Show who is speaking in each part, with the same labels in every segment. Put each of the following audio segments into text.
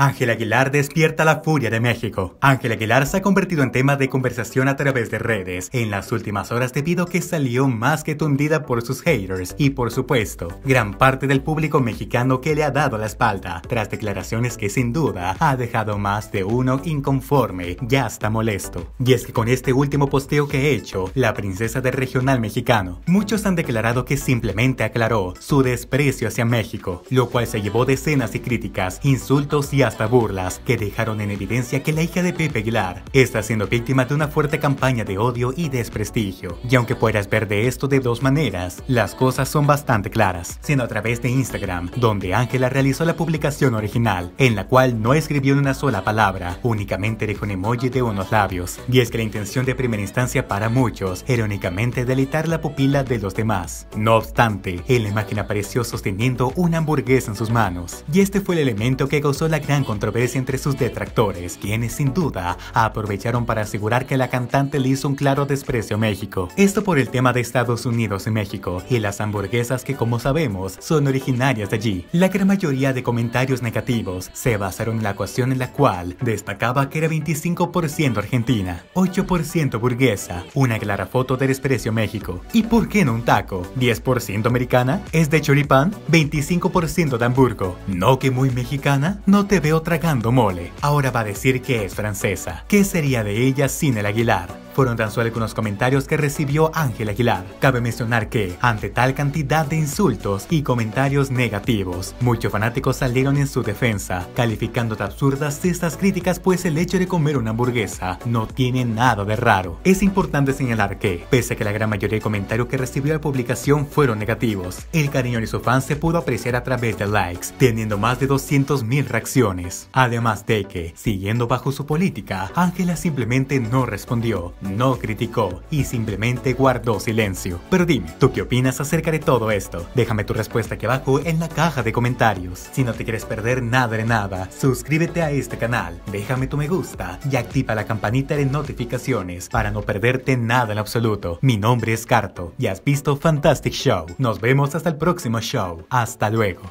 Speaker 1: Ángel Aguilar despierta la furia de México. Ángel Aguilar se ha convertido en tema de conversación a través de redes en las últimas horas debido a que salió más que tundida por sus haters y por supuesto, gran parte del público mexicano que le ha dado la espalda tras declaraciones que sin duda ha dejado más de uno inconforme ya hasta molesto. Y es que con este último posteo que he hecho, la princesa del regional mexicano, muchos han declarado que simplemente aclaró su desprecio hacia México, lo cual se llevó decenas de críticas, insultos y hasta burlas que dejaron en evidencia que la hija de Pepe Aguilar está siendo víctima de una fuerte campaña de odio y desprestigio. Y aunque puedas ver de esto de dos maneras, las cosas son bastante claras, siendo a través de Instagram, donde Ángela realizó la publicación original, en la cual no escribió una sola palabra, únicamente dejó un emoji de unos labios. Y es que la intención de primera instancia para muchos era únicamente delitar la pupila de los demás. No obstante, en la imagen apareció sosteniendo una hamburguesa en sus manos, y este fue el elemento que causó la gran controversia entre sus detractores, quienes sin duda aprovecharon para asegurar que la cantante le hizo un claro desprecio a México. Esto por el tema de Estados Unidos y México, y las hamburguesas que como sabemos son originarias de allí. La gran mayoría de comentarios negativos se basaron en la ecuación en la cual destacaba que era 25% argentina, 8% burguesa, una clara foto de desprecio a México. ¿Y por qué no un taco? ¿10% americana? ¿Es de choripán? ¿25% de Hamburgo? ¿No que muy mexicana? No te tragando mole. Ahora va a decir que es francesa. ¿Qué sería de ella sin el Aguilar? Fueron tan solo algunos comentarios que recibió Ángel Aguilar. Cabe mencionar que, ante tal cantidad de insultos y comentarios negativos, muchos fanáticos salieron en su defensa, calificando de absurdas estas críticas pues el hecho de comer una hamburguesa no tiene nada de raro. Es importante señalar que, pese a que la gran mayoría de comentarios que recibió la publicación fueron negativos, el cariño de su fan se pudo apreciar a través de likes, teniendo más de 200.000 reacciones. Además de que, siguiendo bajo su política, Ángela simplemente no respondió, no criticó y simplemente guardó silencio. Pero dime, ¿tú qué opinas acerca de todo esto? Déjame tu respuesta aquí abajo en la caja de comentarios. Si no te quieres perder nada de nada, suscríbete a este canal, déjame tu me gusta y activa la campanita de notificaciones para no perderte nada en absoluto. Mi nombre es Carto y has visto Fantastic Show. Nos vemos hasta el próximo show. Hasta luego.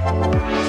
Speaker 1: Thank